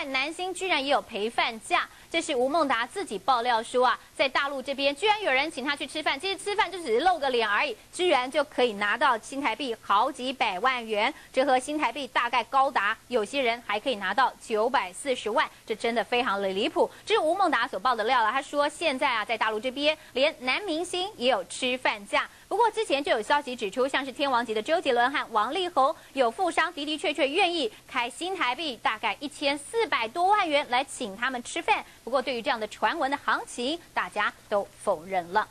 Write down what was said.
外，男星居然也有陪饭价。这是吴孟达自己爆料说啊，在大陆这边居然有人请他去吃饭，其实吃饭就只是露个脸而已，居然就可以拿到新台币好几百万元，折合新台币大概高达有些人还可以拿到九百四十万，这真的非常的离谱。这是吴孟达所爆的料了，他说现在啊，在大陆这边连男明星也有吃饭价。不过之前就有消息指出，像是天王级的周杰伦和王力宏，有富商的的确确愿意开新台币大概一千四百多万元来请他们吃饭。不过对于这样的传闻的行情，大家都否认了。